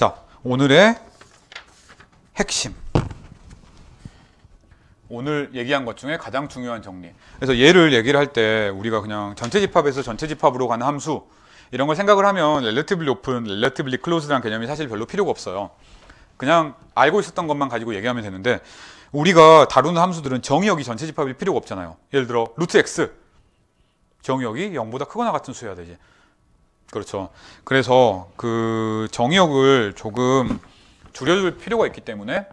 자, 오늘의 핵심. 오늘 얘기한 것 중에 가장 중요한 정리. 그래서 얘를 얘기를 할 때 우리가 그냥 전체 집합에서 전체 집합으로 가는 함수 이런 걸 생각을 하면 relatively open, relatively closed라는 개념이 사실 별로 필요가 없어요. 그냥 알고 있었던 것만 가지고 얘기하면 되는데 우리가 다루는 함수들은 정의역이 전체 집합일 필요가 없잖아요. 예를 들어 루트 x 정의역이 0보다 크거나 같은 수여야 되지. 그렇죠. 그래서 그 정의역을 조금 줄여줄 필요가 있기 때문에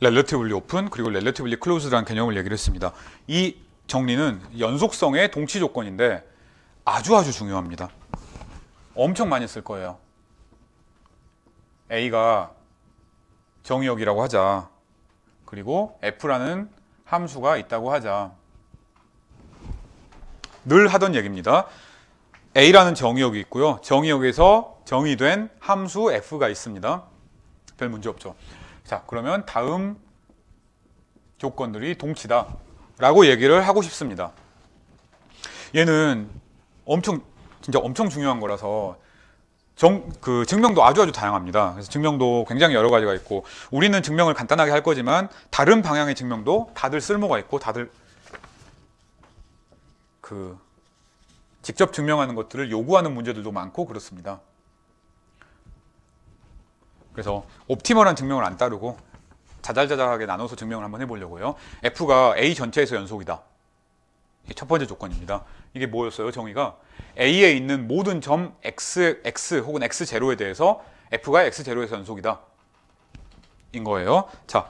relatively open 그리고 relatively close라는 개념을 얘기를 했습니다. 이 정리는 연속성의 동치 조건인데 아주 아주 중요합니다. 엄청 많이 쓸 거예요. A가 정의역이라고 하자. 그리고 F라는 함수가 있다고 하자. 늘 하던 얘기입니다. A라는 정의역이 있고요. 정의역에서 정의된 함수 F가 있습니다. 별 문제 없죠. 자, 그러면 다음 조건들이 동치다. 라고 얘기를 하고 싶습니다. 얘는 엄청, 진짜 엄청 중요한 거라서 정, 그 증명도 아주 아주 다양합니다. 그래서 증명도 굉장히 여러 가지가 있고 우리는 증명을 간단하게 할 거지만 다른 방향의 증명도 다들 쓸모가 있고 다들 그 직접 증명하는 것들을 요구하는 문제들도 많고 그렇습니다. 그래서 옵티멀한 증명을 안 따르고 자잘자잘하게 나눠서 증명을 한번 해보려고요. F가 A 전체에서 연속이다. 첫 번째 조건입니다. 이게 뭐였어요? 정의가 A에 있는 모든 점 X, X 혹은 X0에 대해서 F가 X0에서 연속이다. 인 거예요. 자,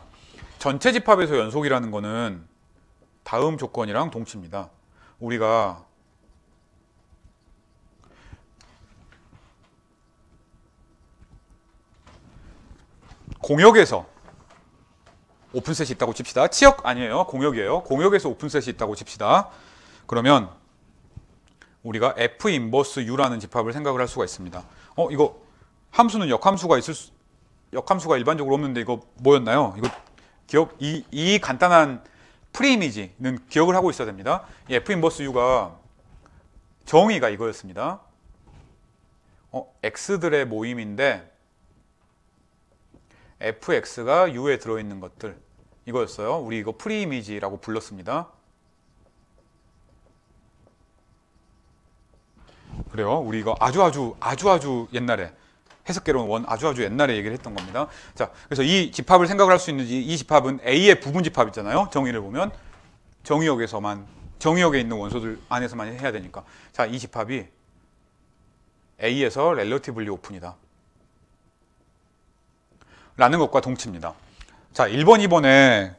전체 집합에서 연속이라는 거는 다음 조건이랑 동치입니다. 우리가 공역에서 오픈셋이 있다고 칩시다. 치역 아니에요. 공역이에요. 공역에서 오픈셋이 있다고 칩시다. 그러면 우리가 F inverse U라는 집합을 생각을 할 수가 있습니다. 어, 이거 함수는 역함수가 있을 수, 역함수가 일반적으로 없는데 이거 뭐였나요? 이거 기억 이, 이 간단한 preimage는 기억을 하고 있어야 됩니다. 이 F inverse U가 정의가 이거였습니다. 어, X들의 모임인데 fx가 u에 들어있는 것들 이거였어요. 우리 이거 preimage라고 불렀습니다. 그래요. 우리 이거 아주 아주 아주 아주 옛날에 해석계론 원 아주 아주 옛날에 얘기를 했던 겁니다. 자, 그래서 이 집합을 생각을 할 수 있는 이, 이 집합은 A의 부분 집합 있잖아요. 정의를 보면 정의역에서만 정의역에 있는 원소들 안에서만 해야 되니까. 자, 이 집합이 A에서 렐러티블리 오픈이다. 라는 것과 동치입니다. 자, 1번, 2번에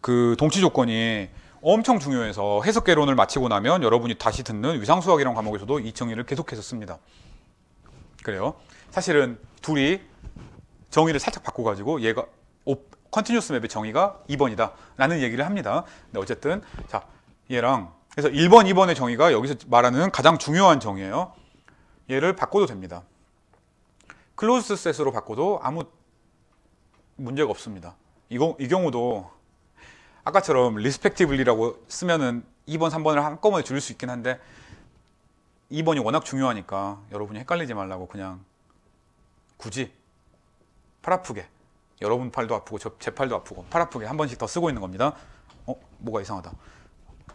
그 동치 조건이 엄청 중요해서 해석개론을 마치고 나면 여러분이 다시 듣는 위상수학이라는 과목에서도 이 정의를 계속해서 씁니다. 그래요. 사실은 둘이 정의를 살짝 바꿔가지고 얘가 continuous map의 정의가 2번이다 라는 얘기를 합니다. 근데 어쨌든 자 얘랑 그래서 1번, 2번의 정의가 여기서 말하는 가장 중요한 정의예요. 얘를 바꿔도 됩니다. 클로즈 셋으로 바꿔도 아무 문제가 없습니다. 이거, 이 경우도 아까처럼 respectively라고 쓰면은 2번, 3번을 한꺼번에 줄일 수 있긴 한데 2번이 워낙 중요하니까 여러분이 헷갈리지 말라고 그냥 굳이 팔 아프게 여러분 팔도 아프고 제 팔도 아프고 팔 아프게 한 번씩 더 쓰고 있는 겁니다. 어? 뭐가 이상하다.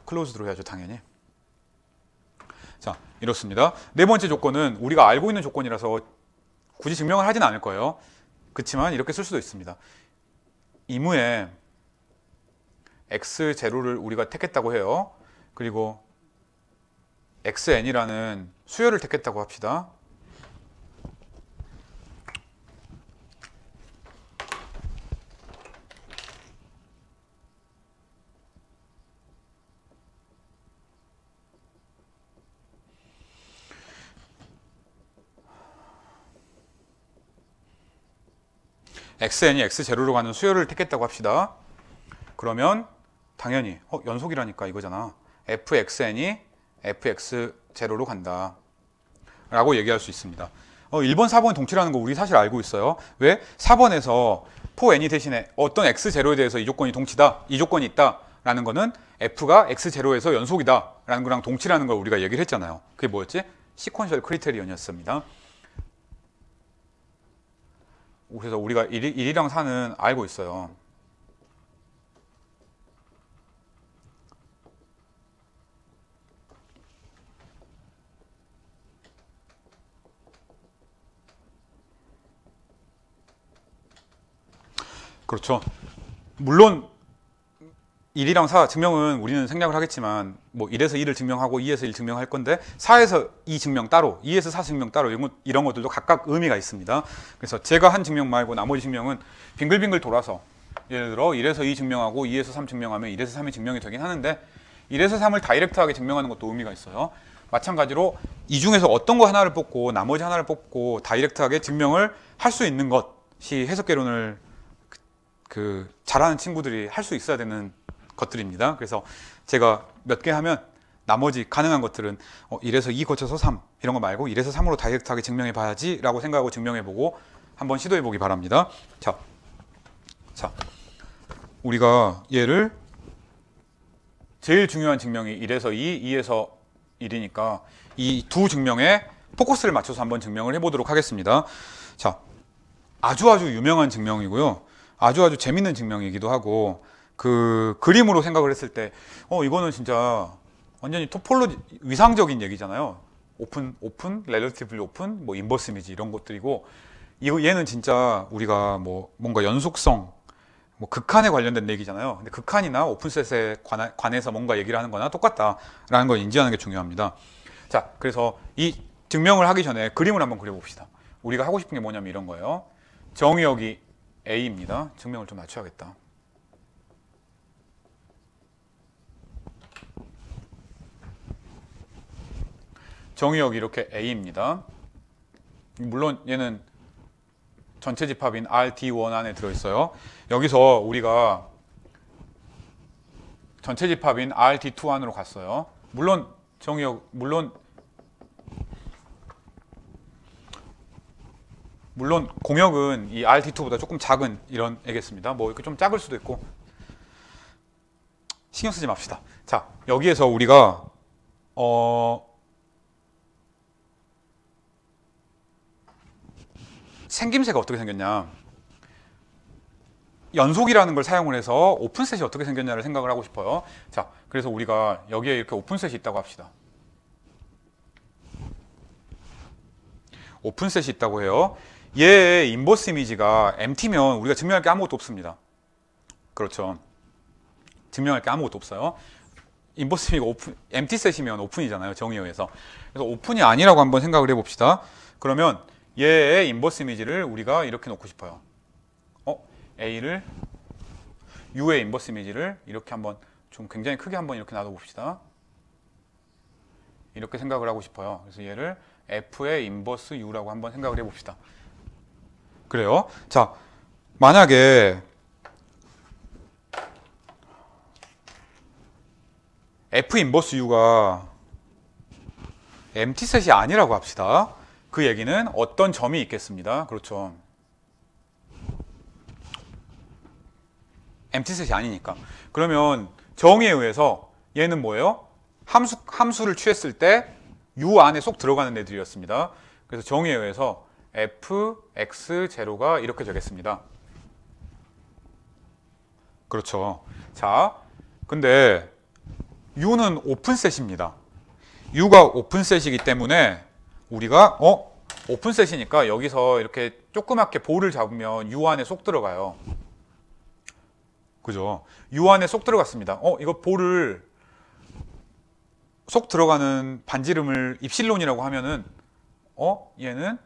closed로 해야죠 당연히. 자 이렇습니다. 네 번째 조건은 우리가 알고 있는 조건이라서 굳이 증명을 하진 않을 거예요. 그렇지만 이렇게 쓸 수도 있습니다. 이무에 x0를 우리가 택했다고 해요. 그리고 xn이라는 수열을 택했다고 합시다. Xn이 x0로 가는 수열을 택했다고 합시다. 그러면 당연히 어, 연속이라니까 이거잖아. fxn이 fx0로 간다. 라고 얘기할 수 있습니다. 어, 1번, 4번이 동치라는 거 우리 사실 알고 있어요. 왜? 4번에서 4n이 대신에 어떤 x0에 대해서 이 조건이 동치다, 이 조건이 있다 라는 거는 f가 x0에서 연속이다 있다라는 거랑 동치라는 걸 우리가 얘기를 했잖아요. 그게 뭐였지? 시퀀셜 크리테리언이었습니다. 그래서 우리가 1, 1이랑 4는 알고 있어요. 그렇죠. 물론 1이랑 4 증명은 우리는 생략을 하겠지만 뭐 1에서 2를 증명하고 2에서 1 증명할 건데 4에서 2 증명 따로 2에서 4 증명 따로 이런, 것, 이런 것들도 각각 의미가 있습니다. 그래서 제가 한 증명 말고 나머지 증명은 빙글빙글 돌아서 예를 들어 1에서 2 증명하고 2에서 3 증명하면 1에서 3이 증명이 되긴 하는데 1에서 3을 다이렉트하게 증명하는 것도 의미가 있어요. 마찬가지로 이 중에서 어떤 거 하나를 뽑고 나머지 하나를 뽑고 다이렉트하게 증명을 할 수 있는 것이 해석개론을 그, 그 잘하는 친구들이 할 수 있어야 되는 것들입니다. 그래서 제가 몇 개 하면 나머지 가능한 것들은 어, 1에서 2 거쳐서 3 이런 거 말고 1에서 3으로 다이렉트하게 증명해 봐야지 라고 생각하고 증명해 보고 한번 시도해 보기 바랍니다. 자, 자, 우리가 얘를 제일 중요한 증명이 1에서 2, 2에서 1이니까 이 두 증명에 포커스를 맞춰서 한번 증명을 해보도록 하겠습니다. 자, 아주 아주 유명한 증명이고요. 아주 아주 재밌는 증명이기도 하고 그 그림으로 생각을 했을 때 어 이거는 진짜 완전히 topology 위상적인 얘기잖아요. open open relatively open 뭐 inverse image 이런 것들이고 이거 얘는 진짜 우리가 뭐 뭔가 연속성 뭐 극한에 관련된 얘기잖아요. 근데 극한이나 open set에 관하, 관해 서 뭔가 얘기를 하는 거나 똑같다라는 걸 인지하는 게 중요합니다. 자, 그래서 이 증명을 하기 전에 그림을 한번 그려봅시다. 우리가 하고 싶은 게 뭐냐면 이런 거예요. 정의역이 A입니다. 증명을 좀 맞춰야겠다. 정의역이 이렇게 A입니다. 물론 얘는 전체 집합인 RD1 안에 들어있어요. 여기서 우리가 전체 집합인 RD2 안으로 갔어요. 물론 정의역 물론 물론 공역은 이 RT2보다 조금 작은 이런 애겠습니다. 뭐 이렇게 좀 작을 수도 있고 신경 쓰지 맙시다. 자 여기에서 우리가 어 생김새가 어떻게 생겼냐 연속이라는 걸 사용을 해서 오픈셋이 어떻게 생겼냐를 생각을 하고 싶어요. 자, 그래서 우리가 여기에 이렇게 오픈셋이 있다고 합시다. 오픈셋이 있다고 해요. 얘의 인버스 이미지가 MT면 우리가 증명할 게 아무것도 없습니다. 그렇죠. 증명할 게 아무것도 없어요. 인버스 이미지가 오픈, MT 셋이면 오픈이잖아요. 정의어에서. 그래서 open이 아니라고 한번 생각을 해봅시다. 그러면 얘의 inverse image를 우리가 이렇게 놓고 싶어요. 어? A를 U의 인버스 이미지를 이렇게 한번 좀 굉장히 크게 한번 이렇게 놔둬 봅시다. 이렇게 생각을 하고 싶어요. 그래서 얘를 F의 inverse U라고 한번 생각을 해 봅시다. 그래요. 자, 만약에 F 인버스 U가 MT 셋이 아니라고 합시다. 그 얘기는 어떤 점이 있겠습니다. 그렇죠. MT셋이 아니니까. 그러면 정의에 의해서 얘는 뭐예요? 함수, 함수를 취했을 때 U 안에 쏙 들어가는 애들이었습니다. 그래서 정의에 의해서 f, x, 제로가 이렇게 되겠습니다. 그렇죠. 자, 근데 U는 오픈셋입니다. U가 오픈셋이기 때문에 우리가 어 오픈셋이니까 여기서 이렇게 조그맣게 볼을 잡으면 U 안에 쏙 들어가요. 그죠? U 안에 쏙 들어갔습니다. 어 이거 볼을 쏙 들어가는 반지름을 입실론이라고 하면은 어 얘는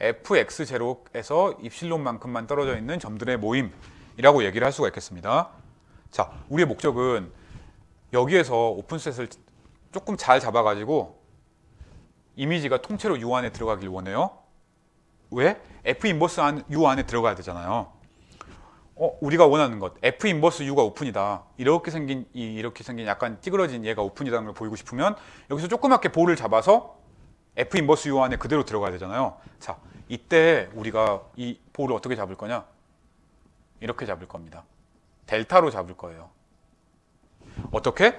fx0에서 입실론만큼만 떨어져 있는 점들의 모임이라고 얘기를 할 수가 있겠습니다. 자, 우리의 목적은 여기에서 open set을 조금 잘 잡아가지고 image가 통째로 U 안에 들어가길 원해요. 왜? F inverse 안, U 안에 들어가야 되잖아요. 어, 우리가 원하는 것 F 인버스 U가 오픈이다. 이렇게 생긴 이, 이렇게 생긴 약간 찌그러진 얘가 open이라는 걸 보이고 싶으면 여기서 조그맣게 볼을 잡아서 F 인버스 U 안에 그대로 들어가야 되잖아요. 자, 이때 우리가 이 볼을 어떻게 잡을 거냐? 이렇게 잡을 겁니다. 델타로 잡을 거예요. 어떻게?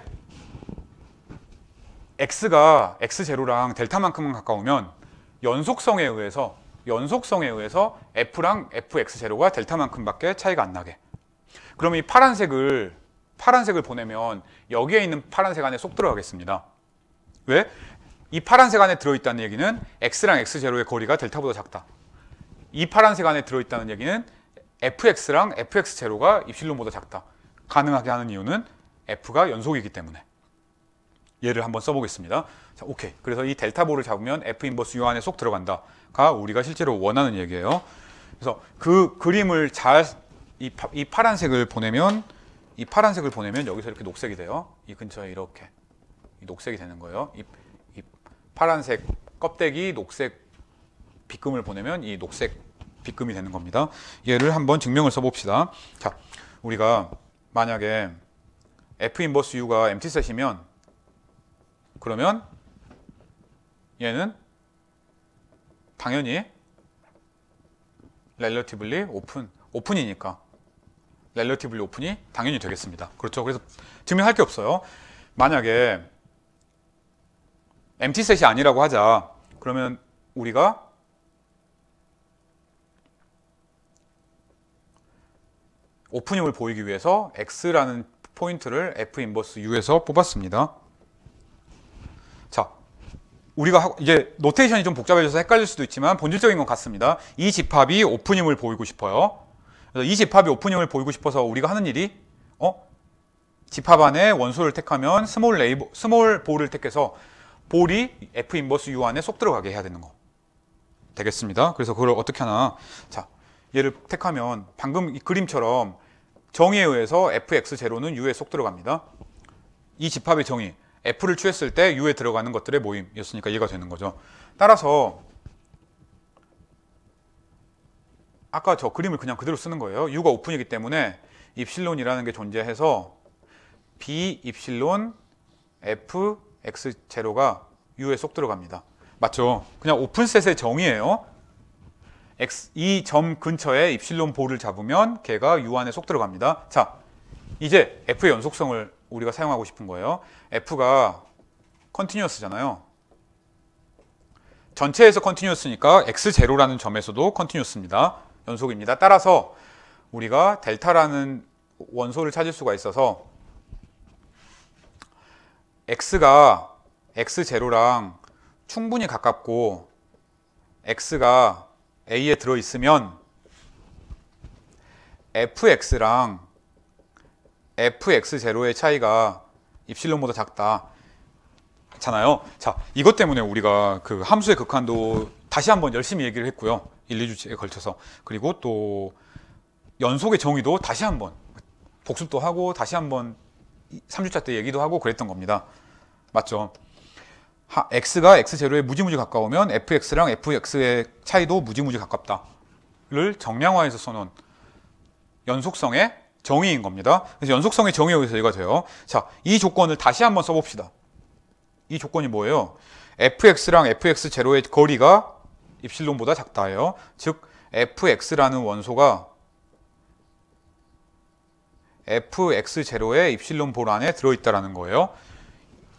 X가 x0랑 델타만큼은 가까우면 연속성에 의해서 연속성에 의해서 f랑 fx0가 델타만큼밖에 차이가 안 나게. 그럼 이 파란색을 파란색을 보내면 여기에 있는 파란색 안에 쏙 들어가겠습니다. 왜? 이 파란색 안에 들어있다는 얘기는 x랑 x0의 거리가 델타보다 작다. 이 파란색 안에 들어있다는 얘기는 fx랑 fx0가 입실론보다 작다. 가능하게 하는 이유는 f가 연속이기 때문에. 얘를 한번 써보겠습니다. 자, 오케이. 그래서 이 델타보를 잡으면 f 인버스 u 안에 쏙 들어간다가 우리가 실제로 원하는 얘기예요. 그래서 그 그림을 잘 이 이 파란색을 보내면 이 파란색을 보내면 여기서 이렇게 녹색이 돼요. 이 근처에 이렇게 이 녹색이 되는 거예요. 이, 이 파란색 껍데기 녹색 빗금을 보내면 이 녹색 빗금이 되는 겁니다. 얘를 한번 증명을 써봅시다. 자, 우리가 만약에 f 인버스 u가 empty set이면 그러면 얘는 당연히 relatively open, 오픈이니까 relatively open이 당연히 되겠습니다. 그렇죠. 그래서 증명할 게 없어요. 만약에 empty set이 아니라고 하자. 그러면 우리가 오픈임을 보이기 위해서 x라는 포인트를 f 인버스 u에서 뽑았습니다. 자, 우리가 하- 이제 notation이 좀 복잡해져서 헷갈릴 수도 있지만 본질적인 건 같습니다. 이 집합이 open임을 보이고 싶어요. 그래서 이 집합이 open임을 보이고 싶어서 우리가 하는 일이 어? 집합 안에 원소를 택하면 small neighbor small ball을 택해서 볼이 f 인버스 u 안에 쏙 들어가게 해야 되는 거. 되겠습니다. 그래서 그걸 어떻게 하나? 자, 얘를 택하면 방금 이 그림처럼 정의에 의해서 fx0는 u에 쏙 들어갑니다. 이 집합의 정의 f를 취했을 때 u에 들어가는 것들의 모임이었으니까 이해가 되는 거죠. 따라서 아까 저 그림을 그냥 그대로 쓰는 거예요. u가 오픈이기 때문에 입실론이라는 게 존재해서 b 입실론 f x0가 u에 쏙 들어갑니다. 맞죠? 그냥 오픈셋의 정의예요. 이점 근처에 입실론 볼을 잡으면 걔가 u 안에 쏙 들어갑니다. 자, 이제 f의 연속성을 우리가 사용하고 싶은 거예요. f가 컨티뉴어스잖아요. 전체에서 continuous니까 x0라는 점에서도 continuous입니다. 연속입니다. 따라서 우리가 델타라는 원소를 찾을 수가 있어서 x가 x0랑 충분히 가깝고 x가 a에 들어 있으면 fx랑 fx0의 차이가 입실론보다 작다. 잖아요. 자, 이것 때문에 우리가 그 함수의 극한도 다시 한번 열심히 얘기를 했고요. 1, 2주에 걸쳐서. 그리고 또 연속의 정의도 다시 한번 복습도 하고 다시 한번 3주차 때 얘기도 하고 그랬던 겁니다. 맞죠? 하, x가 x0에 무지무지 가까우면 fx랑 fx의 차이도 무지무지 가깝다를 정량화해서 써놓은 연속성의 정의인 겁니다. 그래서 연속성의 정의에 의해서 이가 돼요. 자, 이 조건을 다시 한번 써봅시다. 이 조건이 뭐예요? fx랑 fx0의 거리가 입실론보다 작다예요. 즉 fx라는 원소가 fx0의 입실론 볼 안에 들어있다라는 거예요.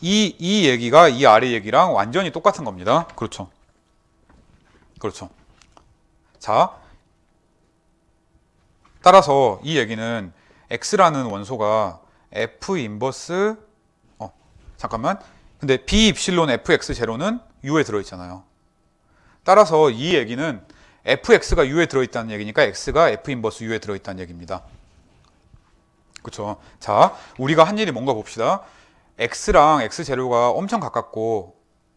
이, 이 얘기가 이 아래 얘기랑 완전히 똑같은 겁니다. 그렇죠. 그렇죠. 자, 따라서 이 얘기는 x라는 원소가 f inverse 어 잠깐만 근데 b 입실론 fx 제로는 u에 들어 있잖아요. 따라서 이 얘기는 fx가 u에 들어 있다는 얘기니까 x가 f inverse u에 들어 있다는 얘기입니다. 그렇죠. 자, 우리가 한 일이 뭔가 봅시다. x랑 x 제로가 엄청 가깝고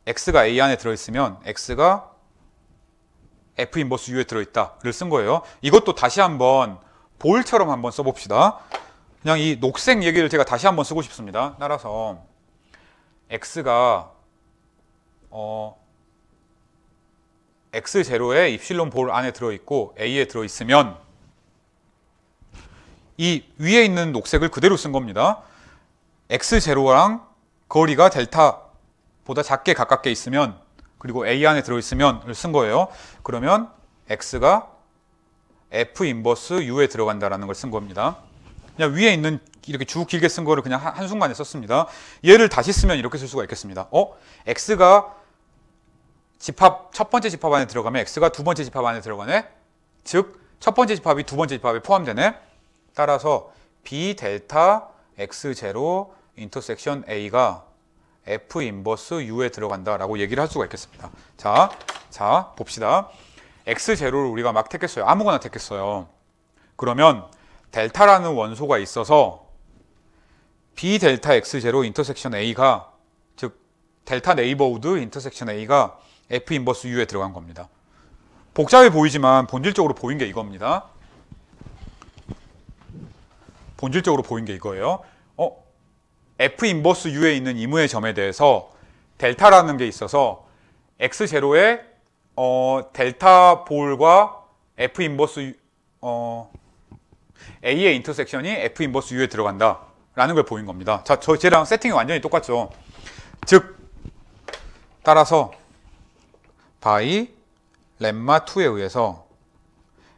x가 a 안에 들어 있으면 x가 f 인버스 u에 들어 있다를 쓴 거예요. 이것도 다시 한번 볼처럼 한번 써봅시다. 그냥 이 녹색 얘기를 제가 다시 한번 쓰고 싶습니다. 따라서 x가 어 x0에 입실론 볼 안에 들어있고 a에 들어있으면 이 위에 있는 녹색을 그대로 쓴 겁니다. x0랑 거리가 델타보다 작게 가깝게 있으면 그리고 a 안에 들어있으면을 쓴 거예요. 그러면 x가 f 인버스 u에 들어간다라는 걸 쓴 겁니다. 그냥 위에 있는 이렇게 쭉 길게 쓴 거를 그냥 한- 한순간에 썼습니다. 얘를 다시 쓰면 이렇게 쓸 수가 있겠습니다. 어? x가 집합 첫 번째 집합 안에 들어가면 x가 두 번째 집합 안에 들어가네. 즉 첫 번째 집합이 두 번째 집합에 포함되네. 따라서 b 델타 x 제로 intersection a가 f inverse u에 들어간다라고 얘기를 할 수가 있겠습니다. 자, 자 봅시다. X 제로를 우리가 막 택했어요. 아무거나 택했어요. 그러면 델타라는 원소가 있어서 b 델타 x 제로 intersection a가 즉 델타 neighborhood intersection a가 f inverse u에 들어간 겁니다. 복잡해 보이지만 본질적으로 보인 게 이겁니다. 본질적으로 보인 게 이거예요. 어, f inverse u에 있는 임의의 점에 대해서 델타라는 게 있어서 x 제로에 어, 델타 볼과 f 인버스 어, a의 인터섹션이 f 인버스 u에 들어간다 라는 걸 보인 겁니다. 자, 저 쟤랑 세팅이 완전히 똑같죠. 즉 따라서 by lemma 2에 의해서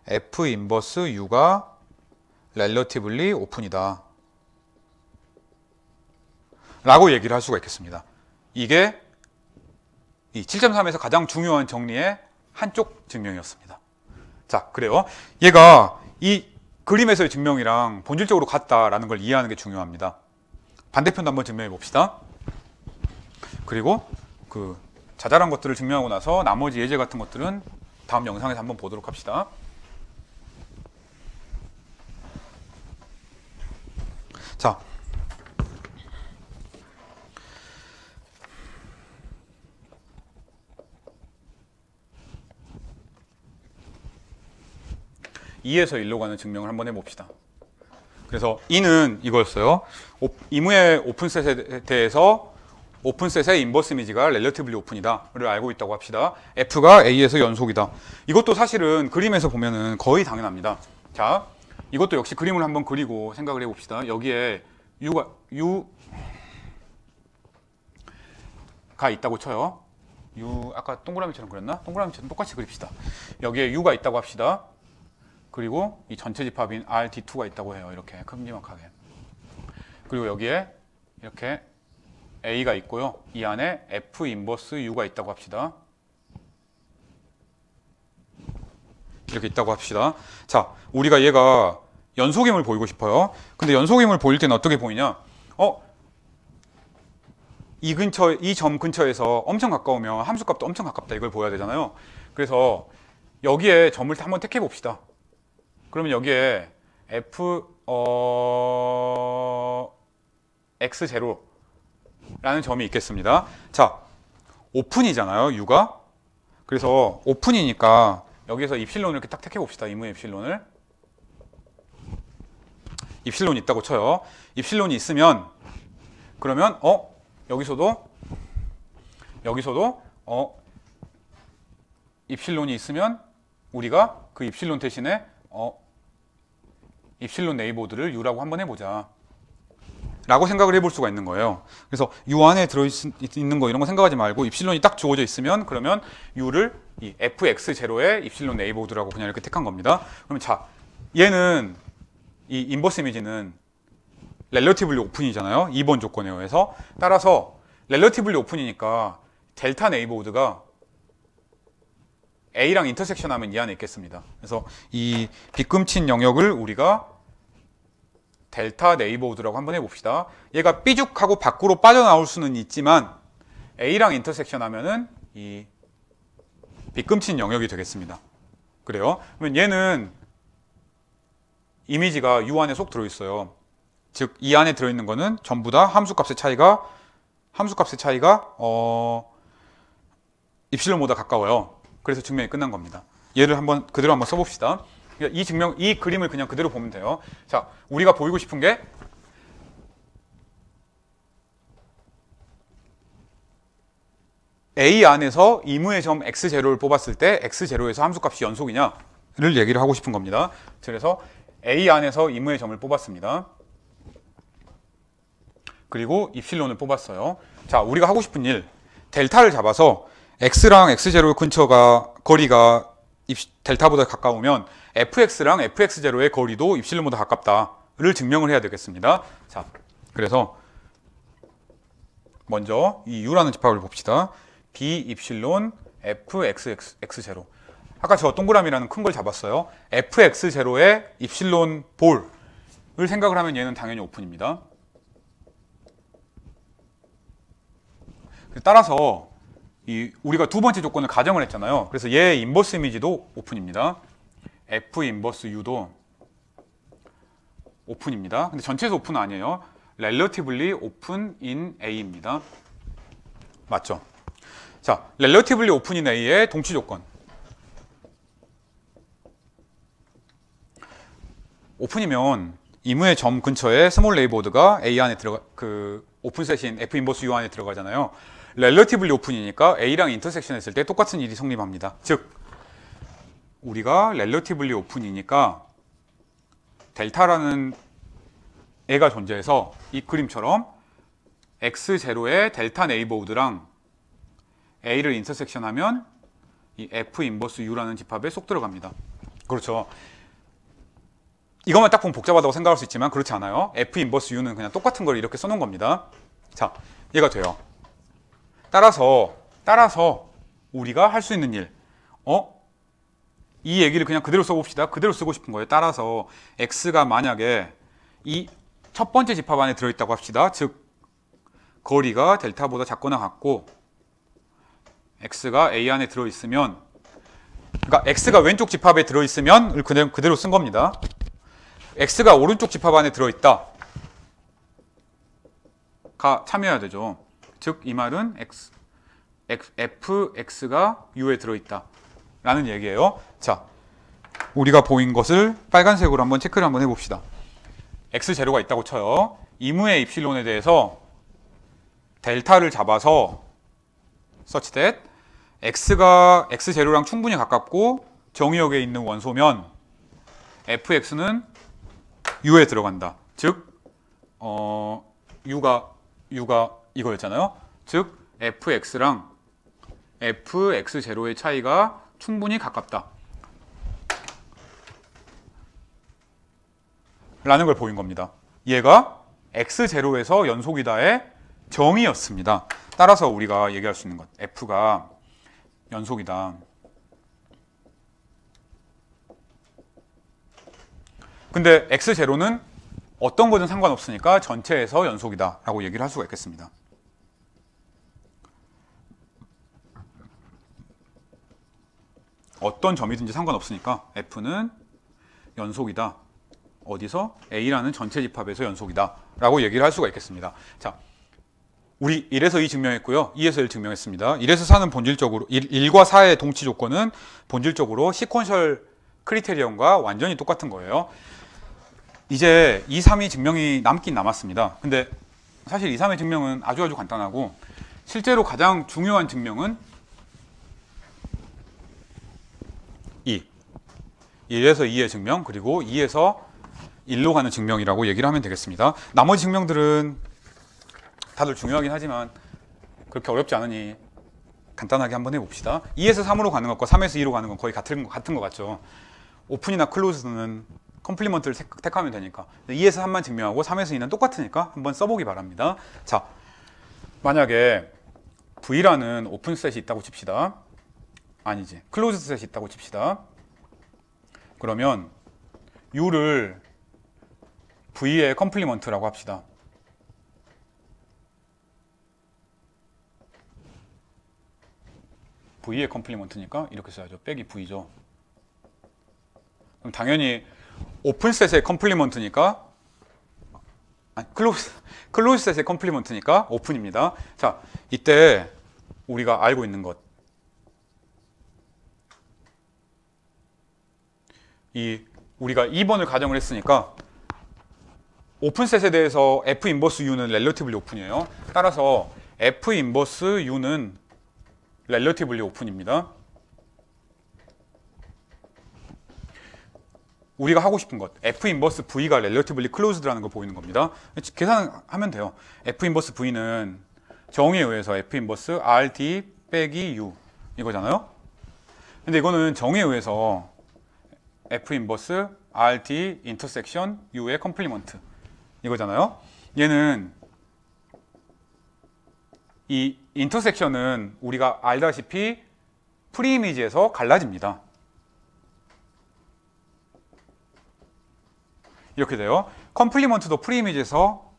f 인버스 u가 렐러티블리 오픈이다. 라고 얘기를 할 수가 있겠습니다. 이게 이 7.3에서 가장 중요한 정리의 한쪽 증명이었습니다. 자, 그래요. 얘가 이 그림에서의 증명이랑 본질적으로 같다라는 걸 이해하는 게 중요합니다. 반대편도 한번 증명해 봅시다. 그리고 그 자잘한 것들을 증명하고 나서 나머지 예제 같은 것들은 다음 영상에서 한번 보도록 합시다. 자. (2에서 1로) 가는 증명을 한번 해봅시다. 그래서 이는 이거였어요. 오- 이무의 오픈셋에 대해서 오픈셋의 인버스 이미지가 렐러티블리 오픈이다를 알고 있다고 합시다. F가 A에서 연속이다. 이것도 사실은 그림에서 보면은 거의 당연합니다. 자, 이것도 역시 그림을 한번 그리고 생각을 해봅시다. 여기에 U가 U가 있다고 쳐요. U 아까 동그라미처럼 그렸나? 동그라미처럼 똑같이 그립시다. 여기에 U가 있다고 합시다. 그리고 이 전체 집합인 RD2가 있다고 해요. 이렇게 큼지막하게. 그리고 여기에 이렇게 A가 있고요. 이 안에 F 인버스 U가 있다고 합시다. 이렇게 있다고 합시다. 자, 우리가 얘가 연속임을 보이고 싶어요. 근데 연속임을 보일 때는 어떻게 보이냐? 어? 이 근처, 이 점 근처에서 엄청 가까우면 함수값도 엄청 가깝다 이걸 보여야 되잖아요. 그래서 여기에 점을 한번 택해 봅시다. 그러면 여기에 f 어 x 제로라는 점이 있겠습니다. 자, 오픈이잖아요, u가. 그래서 오픈이니까 여기서 입실론을 이렇게 딱 택해 봅시다. 이무의 입실론을. 입실론이 있다고 쳐요. 입실론이 있으면 그러면 어 여기서도 여기서도 어 입실론이 있으면 우리가 그 입실론 대신에 어 입실론 네이버드를 u라고 한번 해보자. 라고 생각을 해볼 수가 있는 거예요. 그래서 u 안에 들어있는 거 이런 거 생각하지 말고 입실론이 딱 주어져 있으면 그러면 u를 이 fx0의 입실론 네이버드라고 그냥 이렇게 택한 겁니다. 그러면 자, 얘는 이 인버스 이미지는 relatively open이잖아요. 2번 조건에 의해서. 따라서 렐러티블리 오픈이니까 델타 네이버드가 A랑 인터섹션 하면 이 안에 있겠습니다. 그래서 이 빗금친 영역을 우리가 델타 neighborhood라고 한번 해봅시다. 얘가 삐죽하고 밖으로 빠져나올 수는 있지만 A랑 intersection 하면은 이 빗금친 영역이 되겠습니다. 그래요. 그러면 얘는 이미지가 U 안에 쏙 들어있어요. 즉, 이 안에 들어있는 거는 전부 다 함수값의 차이가 함수값의 차이가 어 입실론보다 가까워요. 그래서 증명이 끝난 겁니다. 얘를 한번 그대로 한번 써봅시다. 이 증명, 이 그림을 그냥 그대로 보면 돼요. 자, 우리가 보이고 싶은 게 A 안에서 이무의 점 x0를 뽑았을 때 x0에서 함수값이 연속이냐를 얘기를 하고 싶은 겁니다. 그래서 A 안에서 이무의 점을 뽑았습니다. 그리고 입실론을 뽑았어요. 자, 우리가 하고 싶은 일, 델타를 잡아서 x랑 x0 근처가 거리가 입- 델타보다 가까우면 fx랑 fx0의 거리도 입실론보다 가깝다. U를 증명을 해야 되겠습니다. 자, 그래서 먼저 이 U라는 집합을 봅시다. B 입실론 fxx0 아까 저 동그라미라는 큰 걸 잡았어요. fx0의 입실론 ball을 생각을 하면 얘는 당연히 open입니다. 따라서 이 우리가 두 번째 조건을 가정을 했잖아요. 그래서 얘 인버스 이미지도 오픈입니다. f 인버스 u도 오픈입니다. 근데 전체에서 open은 아니에요. relatively open in a입니다. 맞죠? 자, relatively open in a의 동치 조건. open이면 임의의 점 근처에 small neighborhood가 A 안에 들어가 그 오픈셋인 F 인버스 U 안에 들어가잖아요. Relatively open이니까 A랑 intersection 했을 때 똑같은 일이 성립합니다. 즉 우리가 relatively open이니까 델타라는 애가 존재해서 이 그림처럼 x0의 델타 neighborhood랑 a를 intersection하면 이 f inverse u라는 집합에 쏙 들어갑니다. 그렇죠. 이것만 딱 보면 복잡하다고 생각할 수 있지만 그렇지 않아요. f inverse u는 그냥 똑같은 걸 이렇게 써놓은 겁니다. 자, 얘가 돼요. 따라서 따라서 우리가 할 수 있는 일, 어? 이 얘기를 그냥 그대로 써봅시다. 그대로 쓰고 싶은 거예요. 따라서 x가 만약에 이 첫 번째 집합 안에 들어있다고 합시다. 즉 거리가 델타보다 작거나 같고 x가 a 안에 들어있으면 그러니까 x가 왼쪽 집합에 들어있으면 그대로, 그대로 쓴 겁니다. x가 오른쪽 집합 안에 들어있다. 가 참여해야 되죠. 즉 이 말은 x, fx가 u에 들어있다. 라는 얘기예요. 자, 우리가 보인 것을 빨간색으로 한번 체크를 한번 해봅시다. x 제로가 있다고 쳐요. 이무의 입실론에 대해서 델타를 잡아서 such that x가 x 제로랑 충분히 가깝고 정의역에 있는 원소면 fx는 u에 들어간다. 즉 어, u가 u가 이거였잖아요. 즉 fx랑 fx 제로의 차이가 충분히 가깝다. 라는 걸 보인 겁니다. 얘가 x0에서 연속이다의 정의였습니다. 따라서 우리가 얘기할 수 있는 것 f가 연속이다. 근데 x0는 어떤 거든 상관없으니까 전체에서 연속이다 라고 얘기를 할 수가 있겠습니다. 어떤 점이든지 상관없으니까 f는 연속이다. 어디서? A라는 전체 집합에서 연속이다. 라고 얘기를 할 수가 있겠습니다. 자, 우리 1에서 2 증명했고요. 2에서 1 증명했습니다. 1에서 4는 본질적으로 1, 과 4의 동치 조건은 본질적으로 시퀀셜 크리테리언과 완전히 똑같은 거예요. 이제 2, 3이 증명이 남긴 남았습니다. 근데 사실 2, 3의 증명은 아주 아주 간단하고 실제로 가장 중요한 증명은 1에서 2의 증명 그리고 2에서 1로 가는 증명이라고 얘기를 하면 되겠습니다. 나머지 증명들은 다들 중요하긴 하지만 그렇게 어렵지 않으니 간단하게 한번 해봅시다. 2에서 3으로 가는 것과 3에서 2로 가는 건 거의 같은, 같은 것 같죠. open이나 closed는 complement를 택하면 되니까 2에서 3만 증명하고 3에서 2는 똑같으니까 한번 써보기 바랍니다. 자, 만약에 V라는 open set이 있다고 칩시다. 아니지. 클로즈셋이 있다고 칩시다. 그러면 U를 V의 complement라고 합시다. V의 complement니까 이렇게 써야죠. 빼기 V죠. 그럼 당연히 open set의 complement니까 아니, 클로즈, 클로즈셋의 컴플리먼트니까 오픈입니다. 자, 이때 우리가 알고 있는 것. 이 우리가 2번을 가정을 했으니까 open set에 대해서 F 인버스 U는 렐러티블리 오픈이에요. 따라서 F 인버스 U는 렐러티블리 오픈입니다. 우리가 하고 싶은 것 F 인버스 V가 렐러티블리 클로즈드라는 거 보이는 겁니다. 계산하면 돼요. F inverse V는 정의에 의해서 F inverse RT 빼기 U 이거잖아요. 근데 이거는 정의에 의해서 F inverse RT intersection U의 complement 이거잖아요. 얘는 이 intersection은 우리가 알다시피 preimage에서 갈라집니다. 이렇게 돼요. complement도 preimage에서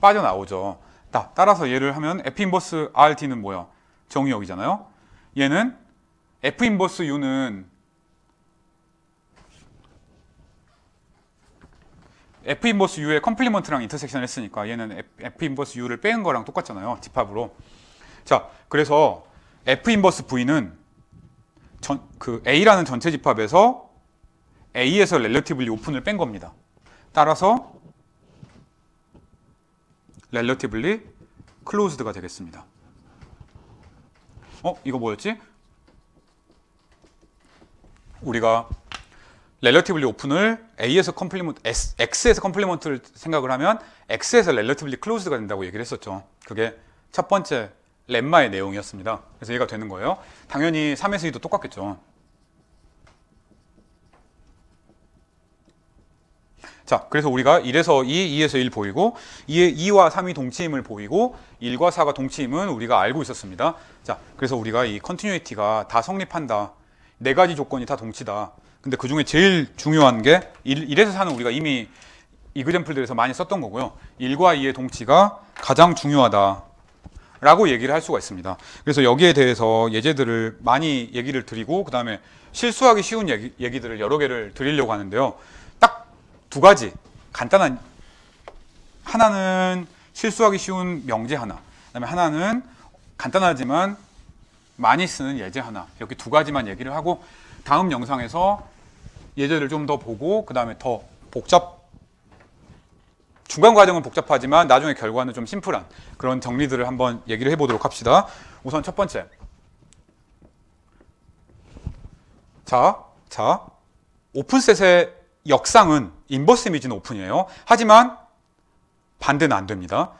빠져나오죠. 따, 따라서 얘를 하면 F inverse RT는 뭐야? 정의역이잖아요. 얘는 F 인버스 U는 F 인버스 U의 컴플리먼트랑 인터섹션 했으니까 얘는 F inverse U를 빼는 거랑 똑같잖아요. 집합으로. 자, 그래서 F inverse V는 전, 그 A라는 전체 집합에서 A에서 relatively open을 뺀 겁니다. 따라서 relatively closed가 되겠습니다. 어, 이거 뭐였지? 우리가 relatively open을 A에서 컴플리먼트, X에서 컴플리먼트를 생각을 하면 X에서 relatively closed가 된다고 얘기를 했었죠. 그게 첫 번째 lemma의 내용이었습니다. 그래서 얘가 되는 거예요. 당연히 3에서 2도 똑같겠죠. 자, 그래서 우리가 1에서 2, 2에서 1 보이고 2에 2와 3이 동치임을 보이고 1과 4가 동치임은 우리가 알고 있었습니다. 자, 그래서 우리가 이 컨티뉴이티가 다 성립한다. 네 가지 조건이 다 동치다. 근데 그 중에 제일 중요한 게 1, 1에서 4는 우리가 이미 이그젠플들에서 많이 썼던 거고요. 1과 2의 동치가 가장 중요하다. 라고 얘기를 할 수가 있습니다. 그래서 여기에 대해서 예제들을 많이 얘기를 드리고 그 다음에 실수하기 쉬운 얘기, 얘기들을 여러 개를 드리려고 하는데요. 딱 두 가지 간단한 하나는 실수하기 쉬운 명제 하나 그 다음에 하나는 간단하지만 많이 쓰는 예제 하나 이렇게 두 가지만 얘기를 하고 다음 영상에서 예제를 좀 더 보고 그 다음에 더 복잡 중간 과정은 복잡하지만 나중에 결과는 좀 심플한 그런 정리들을 한번 얘기를 해보도록 합시다. 우선 첫 번째. 자, 자, 오픈셋의 역상은 인버스 이미지는 오픈이에요. 하지만 반대는 안 됩니다.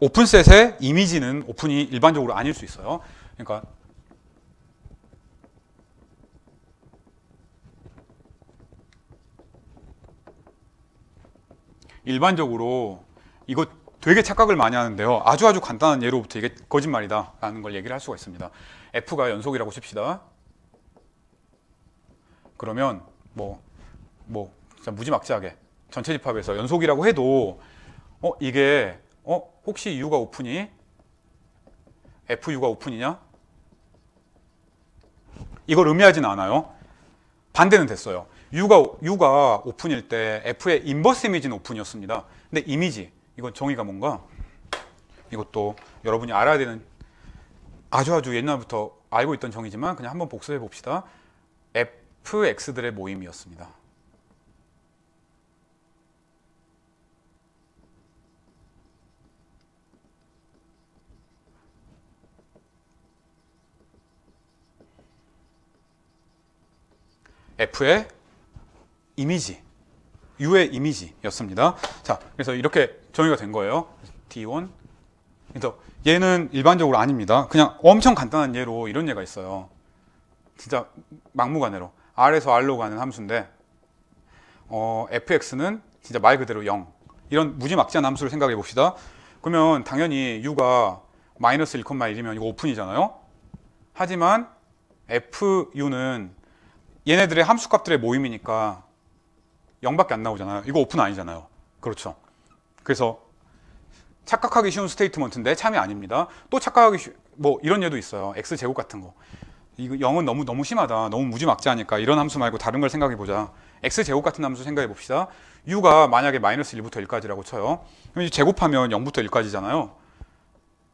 오픈셋의 이미지는 오픈이 일반적으로 아닐 수 있어요. 그러니까 일반적으로 이거 되게 착각을 많이 하는데요. 아주 아주 간단한 예로부터 이게 거짓말이다 라는 걸 얘기를 할 수가 있습니다. F가 연속이라고 칩시다. 그러면 뭐, 뭐, 무지막지하게 전체 집합에서 연속이라고 해도 어, 이게 어, 혹시 U가 오픈이 FU가 오픈이냐? 이걸 의미하지는 않아요. 반대는 됐어요. U가, U가 오픈일 때 F의 인버스 이미지는 오픈이었습니다. 근데 이미지, 이건 정의가 뭔가? 이것도 여러분이 알아야 되는 아주 아주 옛날부터 알고 있던 정의지만 그냥 한번 복습해 봅시다. FX들의 모임이었습니다. F의 이미지, U의 이미지였습니다. 자, 그래서 이렇게 정의가 된 거예요. D1. 그래서 얘는 일반적으로 아닙니다. 그냥 엄청 간단한 예로 이런 예가 있어요. 진짜 막무가내로 R에서 R로 가는 함수인데 어, fx는 진짜 말 그대로 0. 이런 무지막지한 함수를 생각해 봅시다. 그러면 당연히 u가 마이너스 1,1이면 이거 오픈이잖아요. 하지만 fu는 얘네들의 함수값들의 모임이니까 0밖에 안 나오잖아요. 이거 오픈 아니잖아요. 그렇죠. 그래서 착각하기 쉬운 스테이트먼트인데 참이 아닙니다. 또 착각하기 쉬, 뭐 이런 예도 있어요. x 제곱 같은 거. 이거 0은 너무 너무 심하다. 너무 무지막지하니까 이런 함수 말고 다른 걸 생각해 보자. x 제곱 같은 함수 생각해 봅시다. u가 만약에 마이너스 1부터 1까지라고 쳐요. 그럼 제곱하면 0부터 1까지잖아요.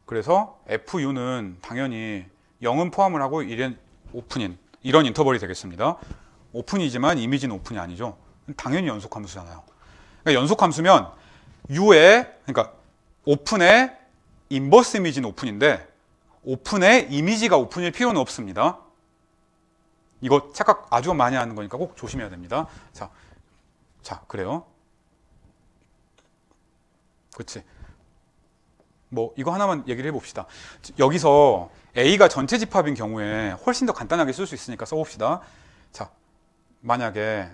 그래서 fu는 당연히 0은 포함을 하고 1은 open인 이런 interval이 되겠습니다. open이지만 image는 open이 아니죠. 당연히 연속 함수잖아요. 그러니까 연속 함수면 u의 그러니까 오픈의 인버스 이미지는 오픈인데 오픈의 이미지가 오픈일 필요는 없습니다. 이거 착각 아주 많이 하는 거니까 꼭 조심해야 됩니다. 자, 자 그래요. 그렇지. 뭐 이거 하나만 얘기를 해봅시다. 여기서 A가 전체 집합인 경우에 훨씬 더 간단하게 쓸 수 있으니까 써봅시다. 자, 만약에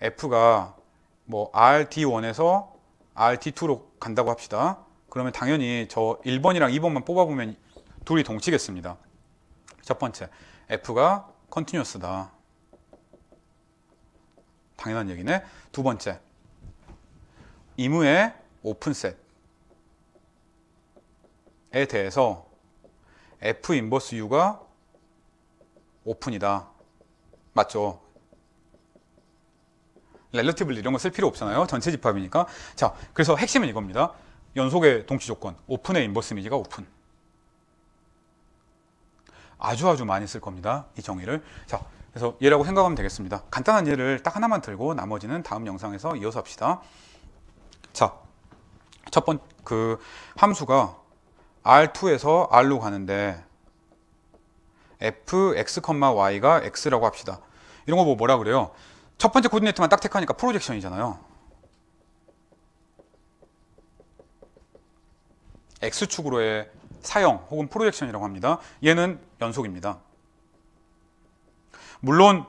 f가 뭐 RT1에서 RT2로 간다고 합시다. 그러면 당연히 저 1번이랑 2번만 뽑아보면 둘이 동치겠습니다. 첫 번째, f가 컨티뉴어스다. 당연한 얘기네. 두 번째, 임의의 open set에 대해서 f 인버스 u가 오픈이다. 맞죠? relative 이런 거 쓸 필요 없잖아요. 전체 집합이니까. 자, 그래서 핵심은 이겁니다. 연속의 동치 조건. open의 inverse image가 open. 아주 아주 많이 쓸 겁니다. 이 정의를. 자, 그래서 얘라고 생각하면 되겠습니다. 간단한 예를 딱 하나만 들고 나머지는 다음 영상에서 이어서 합시다. 자, 첫 번, 그 함수가 R2에서 R로 가는데 f, x, y가 x라고 합시다. 이런 거 뭐 뭐라 그래요? 첫 번째 코디네이트만 딱 택하니까 프로젝션이잖아요. x축으로의 사형 혹은 프로젝션이라고 합니다. 얘는 연속입니다. 물론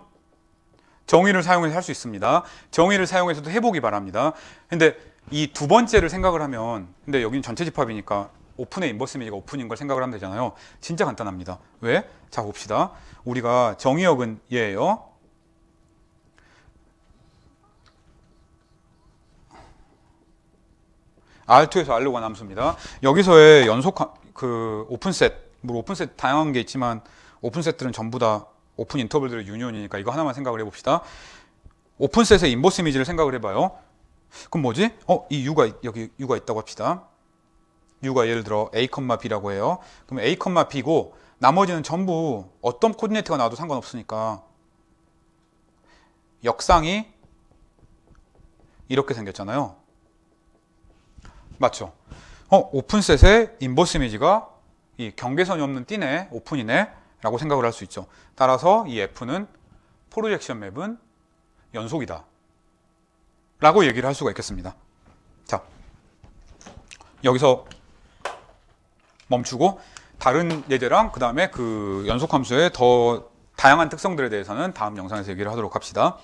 정의를 사용해서 할 수 있습니다. 정의를 사용해서도 해보기 바랍니다. 근데 이 두 번째를 생각을 하면 근데 여기는 전체 집합이니까 오픈의 인버스 이미지가 오픈인 걸 생각을 하면 되잖아요. 진짜 간단합니다. 왜? 자 봅시다. 우리가 정의역은 얘예요. R2에서 R로 간 함수입니다. 여기서의 연속 하- 그 open set, 뭐 open set 다양한 게 있지만 open set들은 전부 다 open interval들의 union이니까 이거 하나만 생각을 해봅시다. open set의 inverse image를 생각을 해봐요. 그럼 뭐지? 어, 이 U가 있- 여기 U가 있다고 합시다. U가 예를 들어 A, B라고 해요. 그럼 A, B고 나머지는 전부 어떤 coordinate가 나와도 상관없으니까 역상이 이렇게 생겼잖아요. 맞죠? 어, 오픈셋의 인버스 이미지가 이 경계선이 없는 띠네, 오픈이네 라고 생각을 할 수 있죠. 따라서 이 F는 프로젝션 맵은 연속이다. 라고 얘기를 할 수가 있겠습니다. 자, 여기서 멈추고 다른 예제랑 그 다음에 그 연속함수의 더 다양한 특성들에 대해서는 다음 영상에서 얘기를 하도록 합시다.